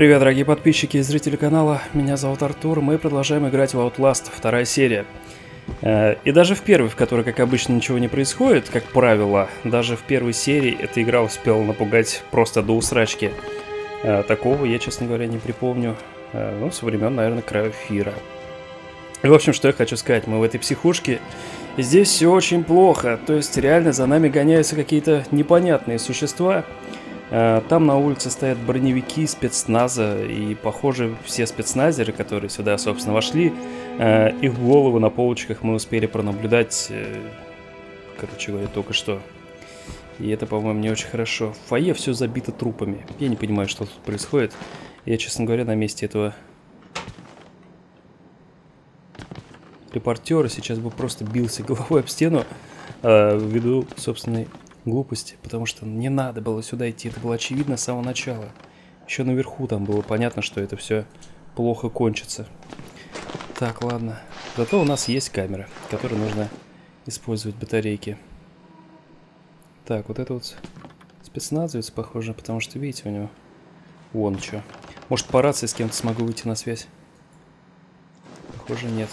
Привет, дорогие подписчики и зрители канала. Меня зовут Артур. Мы продолжаем играть в Outlast, вторая серия. Э, и даже в первой, в которой, как обычно, ничего не происходит, как правило, даже в первой серии эта игра успела напугать просто до усрачки. Э, такого я, честно говоря, не припомню, э, ну, со времен, наверное, края эфира. И, в общем, что я хочу сказать, мы в этой психушке, и здесь все очень плохо, то есть реально за нами гоняются какие-то непонятные существа, там на улице стоят броневики спецназа, и, похоже, все спецназеры, которые сюда, собственно, вошли, э, их головы на полочках мы успели пронаблюдать, э, короче говоря, только что. И это, по-моему, не очень хорошо. В фойе все забито трупами. Я не понимаю, что тут происходит. Я, честно говоря, на месте этого репортера сейчас бы просто бился головой об стену ввиду собственной глупости, потому что не надо было сюда идти, это было очевидно с самого начала. Еще наверху там было понятно, что это все плохо кончится. Так, ладно. Зато у нас есть камера, которой нужно использовать батарейки. Так, вот это вот спецназовец, похоже, потому что, видите, у него вон что. Может, по рации с кем-то смогу выйти на связь? Похоже, нет. Нет.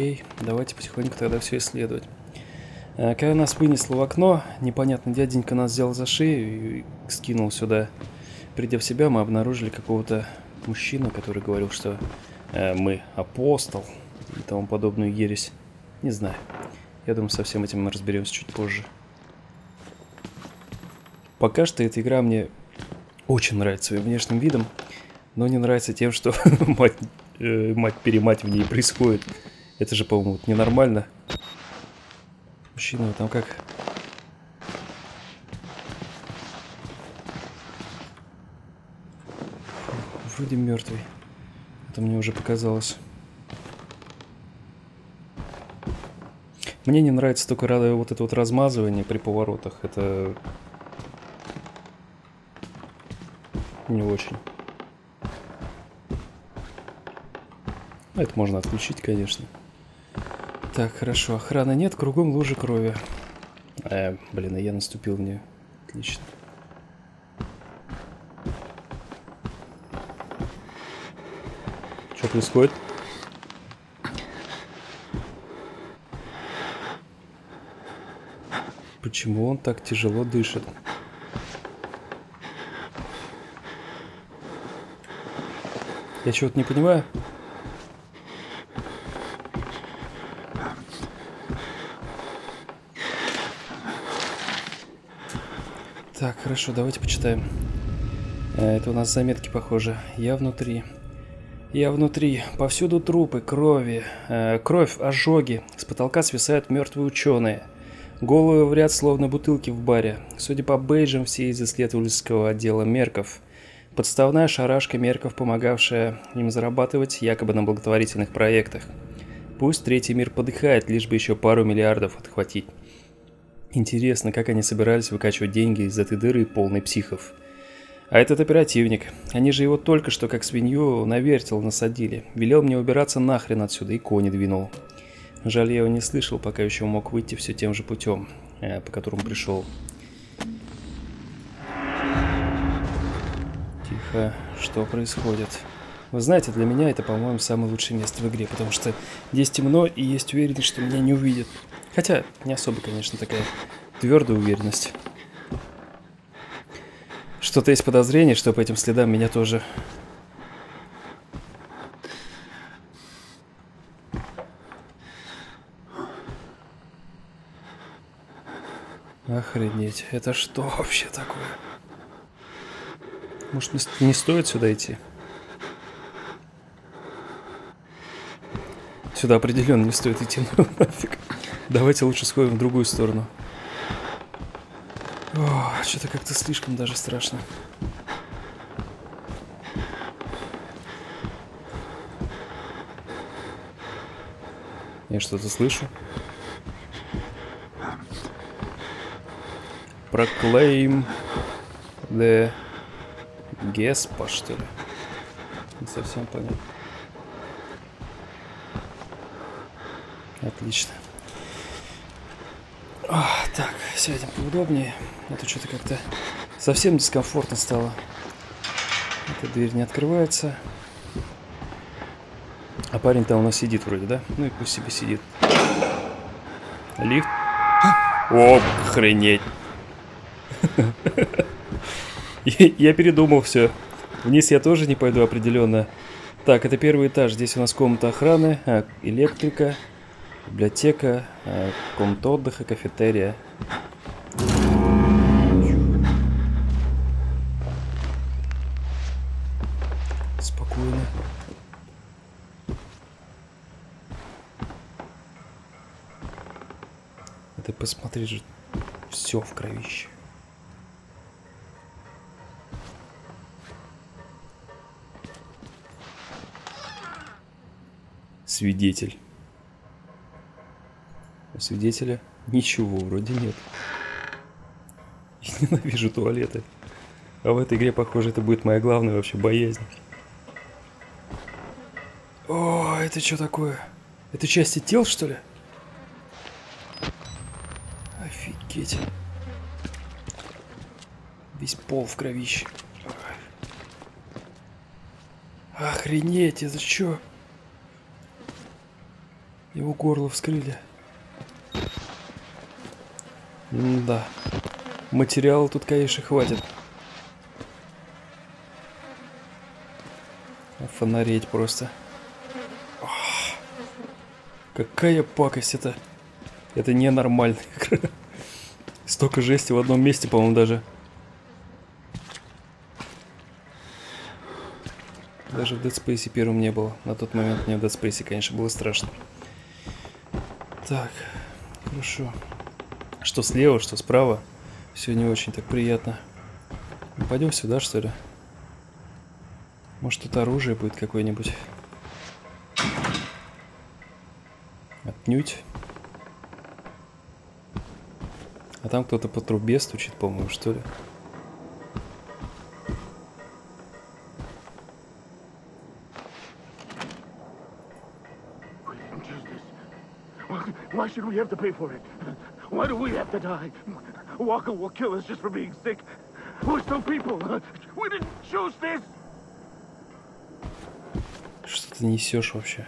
Окей, давайте потихоньку тогда все исследовать. Э, когда нас вынесло в окно, непонятно, дяденька нас взял за шею и скинул сюда. Придя в себя, мы обнаружили какого-то мужчину, который говорил, что э, мы апостол и тому подобную ересь. Не знаю. Я думаю, со всем этим мы разберемся чуть позже. Пока что эта игра мне очень нравится своим внешним видом, но не нравится тем, что мать, э, мать-перемать в ней происходит. Это же, по-моему, ненормально. Мужчина, там как? Вроде мертвый. Это мне уже показалось. Мне не нравится только вот это вот размазывание при поворотах. Это не очень. Это можно отключить, конечно. Так, хорошо. Охраны нет, кругом лужи крови. Э, блин, а я наступил в нее. Отлично. Что происходит? Почему он так тяжело дышит? Я чего-то не понимаю. Так, хорошо, давайте почитаем. Э, это у нас заметки, похоже. Я внутри. Я внутри. Повсюду трупы, крови. Э, кровь, ожоги. С потолка свисают мертвые ученые. Головы в ряд, словно бутылки в баре. Судя по бейджам, все из исследовательского отдела Мерков. Подставная шарашка Мерков, помогавшая им зарабатывать якобы на благотворительных проектах. Пусть третий мир подыхает, лишь бы еще пару миллиардов отхватить. Интересно, как они собирались выкачивать деньги из этой дыры полной психов. А этот оперативник, они же его только что как свинью на вертел насадили. Велел мне убираться нахрен отсюда и кони двинул. Жаль, я его не слышал, пока еще мог выйти все тем же путем, э, по которому пришел. Тихо, что происходит? Вы знаете, для меня это, по-моему, самое лучшее место в игре, потому что здесь темно и есть уверенность, что меня не увидят. Хотя, не особо, конечно, такая твердая уверенность. Что-то есть подозрение, что по этим следам меня тоже... Охренеть, это что вообще такое? Может, не, стоит сюда идти? Сюда определенно не стоит идти, ну нафиг. Давайте лучше сходим в другую сторону. Что-то как-то слишком даже страшно. Я что-то слышу. Proclaim the Gespa, что ли? Не совсем понятно. Отлично. А, так, сядем поудобнее. А то что-то как-то совсем дискомфортно стало. Эта дверь не открывается. А парень там у нас сидит вроде, да? Ну и пусть себе сидит. Лифт. О, охренеть. Я передумал все. Вниз я тоже не пойду определенно. Так, это первый этаж. Здесь у нас комната охраны, а, электрика, библиотека, а, комната отдыха, кафетерия. Спокойно. Это посмотри же, все в кровище. Свидетель. Свидетеля ничего вроде нет. Я ненавижу туалеты. А в этой игре, похоже, это будет моя главная вообще боязнь. О, это что такое? Это части тел, что ли? Офигеть. Весь пол в кровище. Охренеть, это что? Его горло вскрыли. М да. Материала тут, конечно, хватит. Фонареть просто. Ох, какая пакость это. Это ненормальная игра. Столько жести в одном месте, по-моему, даже. Даже в Dead Space первым не было. На тот момент мне в Dead Space, конечно, было страшно. Так, хорошо. Что слева, что справа. Все не очень так приятно. Ну, пойдем сюда, что ли? Может, тут оружие будет какое-нибудь? Отнюдь. А там кто-то по трубе стучит, по-моему, что ли? We have to pay for it? Why do we have to die? Walker will kill us just for being sick. We're still people. We didn't choose this. Что ты несешь вообще?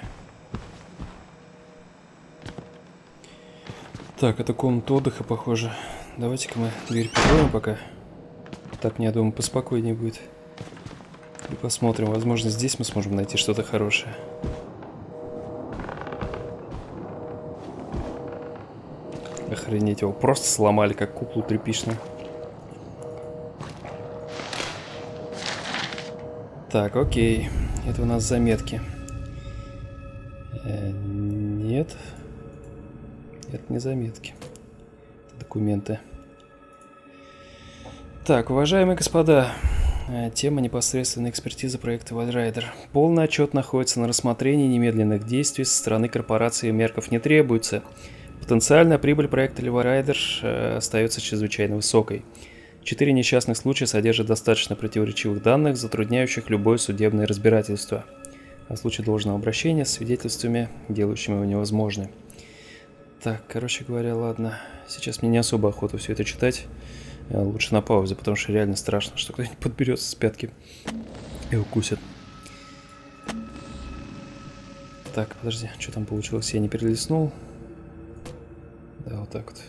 Так, это комната отдыха, похоже. Давайте-ка мы дверь прикроем пока. Так мне, я думаю, поспокойнее будет. И посмотрим, возможно, здесь мы сможем найти что-то хорошее. Охренеть, его просто сломали, как куклу тряпичную. Так, окей. Это у нас заметки. Э, нет. Это не заметки. Это документы. Так, уважаемые господа, э, тема непосредственной экспертизы проекта Wildrider. Полный отчет находится на рассмотрении немедленных действий со стороны корпорации Мерков не требуется. Потенциальная прибыль проекта Леворайдер э, остается чрезвычайно высокой. Четыре несчастных случая содержат достаточно противоречивых данных, затрудняющих любое судебное разбирательство. А случай должного обращения с свидетельствами, делающими его невозможным. Так, короче говоря, ладно. Сейчас мне не особо охота все это читать. Э, лучше на паузе, потому что реально страшно, что кто-нибудь подберется с пятки и укусит. Так, подожди, что там получилось? Я не перелистнул. Да, вот так вот.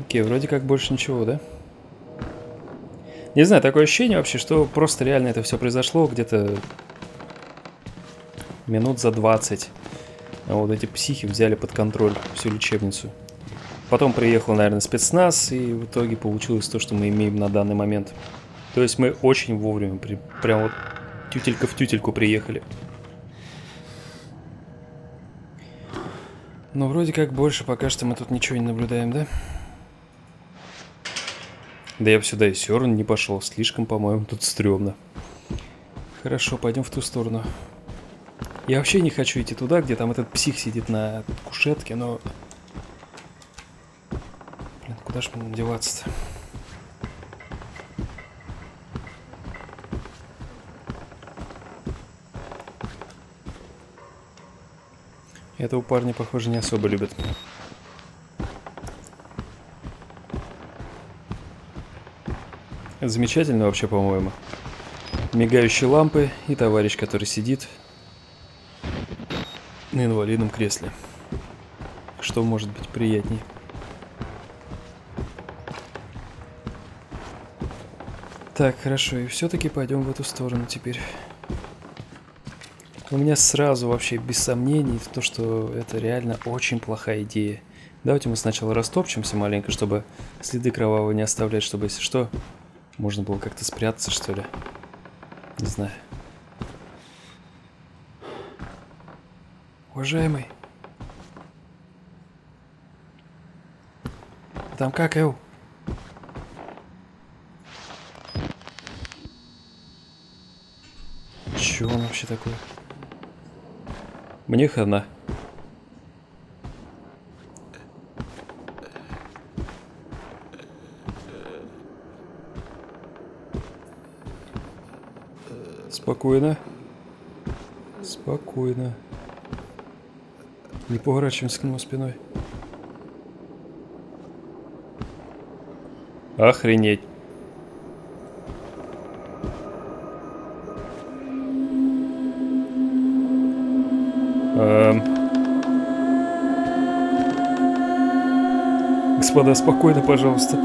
Окей, вроде как больше ничего, да? Не знаю, такое ощущение вообще, что просто реально это все произошло где-то минут за 20. А вот эти психи взяли под контроль всю лечебницу. Потом приехал, наверное, спецназ, и в итоге получилось то, что мы имеем на данный момент. То есть мы очень вовремя, при, прям вот тютелька в тютельку приехали. Но вроде как больше пока что мы тут ничего не наблюдаем, да? Да я бы сюда и все равно не пошел. Слишком, по-моему, тут стрёмно. Хорошо, пойдем в ту сторону. Я вообще не хочу идти туда, где там этот псих сидит на кушетке, но... Блин, куда же мне деваться-то? Этого парня, похоже, не особо любят. Это замечательно вообще, по-моему. Мигающие лампы и товарищ, который сидит на инвалидном кресле. Что может быть приятней? Так, хорошо, и все-таки пойдем в эту сторону теперь. У меня сразу вообще без сомнений то, что это реально очень плохая идея. Давайте мы сначала растопчемся маленько, чтобы следы кровавые не оставлять, чтобы, если что, можно было как-то спрятаться, что ли. Не знаю. Уважаемый. Там как, Эл? Чё он вообще такой? Мне хана. Спокойно. Спокойно. Не поворачиваемся к нему спиной. Охренеть. Господа, спокойно, пожалуйста.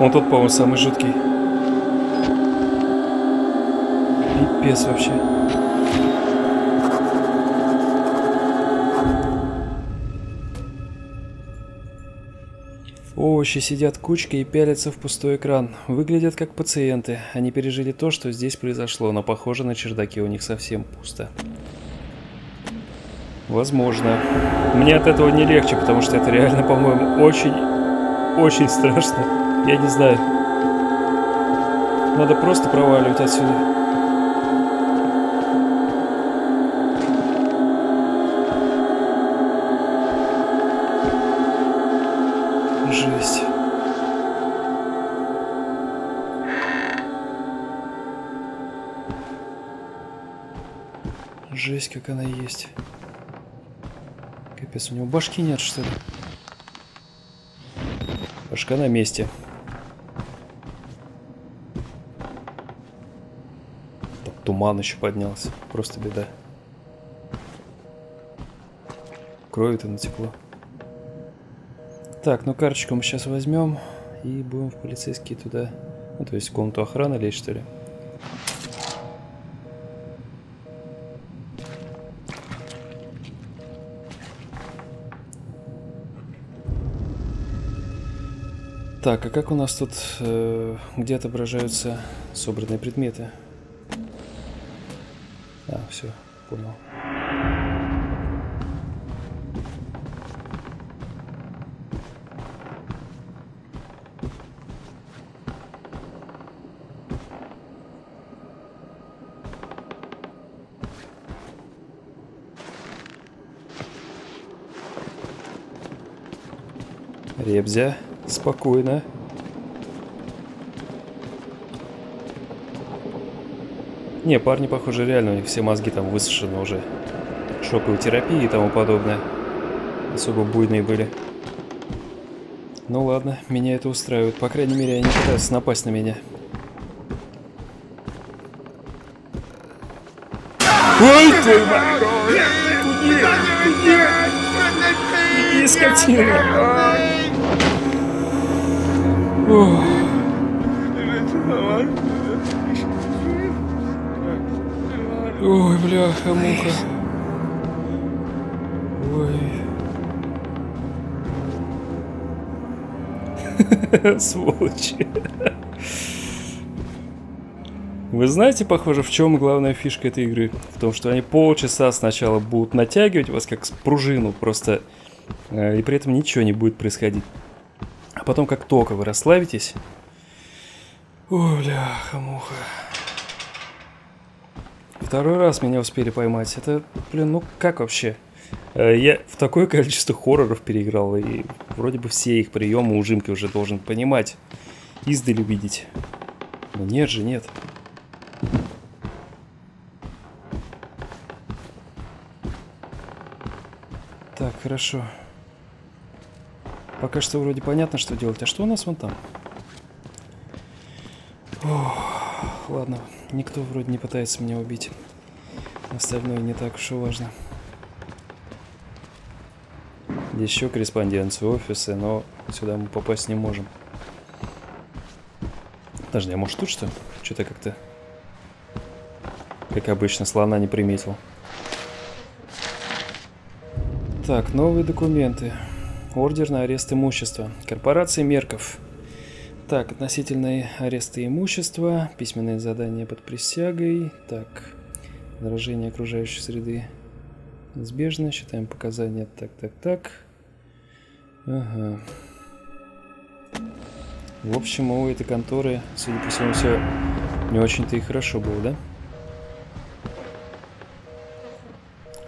Он тот, по-моему, самый жуткий. Пипец вообще. Овощи сидят кучкой и пялятся в пустой экран. Выглядят как пациенты. Они пережили то, что здесь произошло, но похоже на чердаке у них совсем пусто. Возможно. Мне от этого не легче, потому что это реально, по-моему, очень, очень страшно. Я не знаю. Надо просто проваливать отсюда. Жесть. Жесть, как она есть. Капец, у него башки нет, что ли? Башка на месте. Так, туман еще поднялся. Просто беда. Крови-то натекло. Так, ну карточку мы сейчас возьмем и будем в полицейские туда. Ну, то есть в комнату охраны лезть, что ли. Так, а как у нас тут, э, где отображаются собранные предметы? А, все, понял. Ребзя, спокойно. Не, парни, похоже, реально, у них все мозги там высушены уже. Шоковой терапии и тому подобное. Особо буйные были. Ну ладно, меня это устраивает. По крайней мере, они пытаются напасть на меня. Ой, твою мать! Скотина! Ой, бляха, муха. Ой. Сволочи. Вы знаете, похоже, в чем главная фишка этой игры? В том, что они полчаса сначала будут натягивать вас как пружину, просто... Э, и при этом ничего не будет происходить. А потом, как только вы расслабитесь... Ой, бляха-муха. Второй раз меня успели поймать. Это, блин, ну как вообще? Э, я в такое количество хорроров переиграл, и вроде бы все их приемы, ужимки уже должен понимать. издали видеть. Но нет же, нет. Так, хорошо. Пока что вроде понятно, что делать. А что у нас вон там? Ох, ладно, никто вроде не пытается меня убить. Остальное не так уж и важно. Еще корреспонденцию офиса, но сюда мы попасть не можем. Подожди, а может тут что? Что-то как-то... Как обычно, слона не приметил. Так, новые документы. Ордер на арест имущества. Корпорация Мерков. Так, относительные аресты имущества, письменные задания под присягой. Так, выражение окружающей среды неизбежно. Считаем показания. Так, так, так. Ага. В общем, у этой конторы, судя по всему, все не очень-то и хорошо было, да?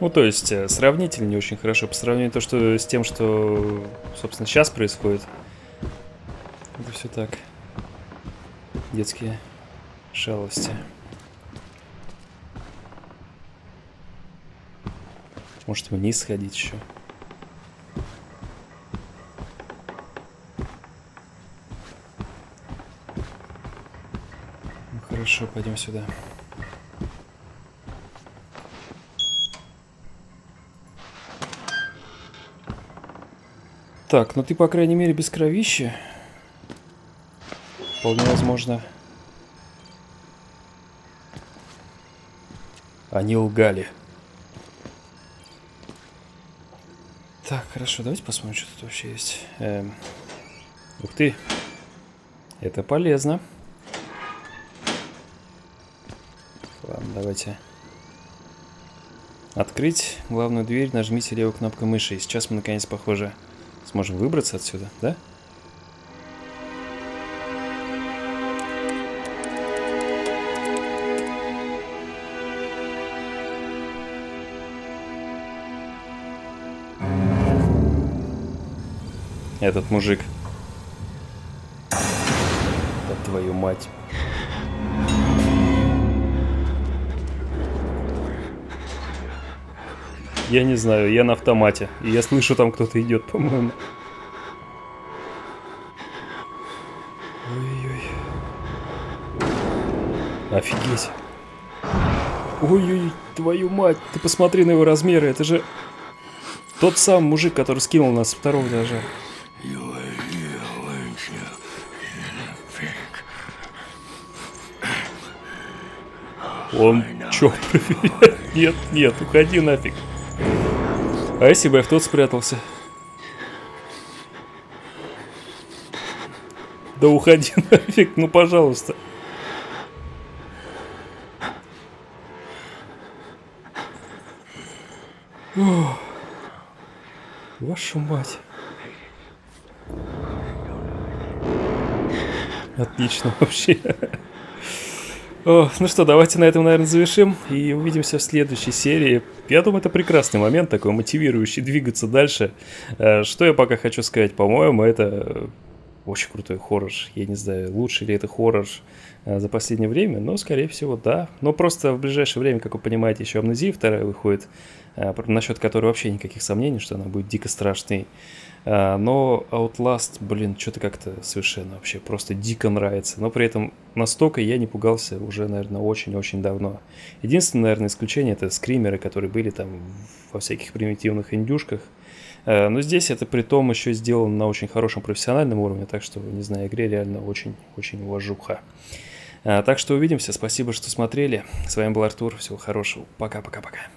Ну, то есть, э, сравнительно не очень хорошо, по сравнению то, что, с тем, что, собственно, сейчас происходит. Это все так. Детские шалости. Может, вниз сходить еще? Хорошо, пойдем сюда. Так, ну ты, по крайней мере, без кровища. Вполне возможно. Они лгали. Так, хорошо, давайте посмотрим, что тут вообще есть. Эм. Ух ты. Это полезно. Давайте. Открыть главную дверь, нажмите левую кнопку мыши. И сейчас мы, наконец, похоже, сможем выбраться отсюда, да? Этот мужик. Да твою мать. Я не знаю, я на автомате. И я слышу, там кто-то идет, по-моему. Ой-ой. Офигеть. Ой-ой, твою мать, ты посмотри на его размеры, это же тот самый мужик, который скинул нас с второго этажа. Он чё? Нет, нет, уходи нафиг. А если бы я в тот спрятался? Да уходи нафиг, ну пожалуйста. Ох, вашу мать. Отлично вообще. Ну что, давайте на этом, наверное, завершим и увидимся в следующей серии. Я думаю, это прекрасный момент, такой мотивирующий двигаться дальше. Э, что я пока хочу сказать, по-моему, это очень крутой хоррор. Я не знаю, лучше ли это хоррор э, за последнее время, но, скорее всего, да. Но просто в ближайшее время, как вы понимаете, еще Амнезия вторая выходит, э, насчет которой вообще никаких сомнений, что она будет дико страшной. А, но Outlast, блин, что-то как-то совершенно вообще просто дико нравится. Но при этом настолько я не пугался уже, наверное, очень-очень давно. Единственное, наверное, исключение это скримеры, которые были там во всяких примитивных индюшках. А, но здесь это при том еще сделано на очень хорошем профессиональном уровне, так что, не знаю, игре реально очень-очень уважуха. А, так что увидимся, спасибо, что смотрели. С вами был Артур, всего хорошего, пока-пока-пока.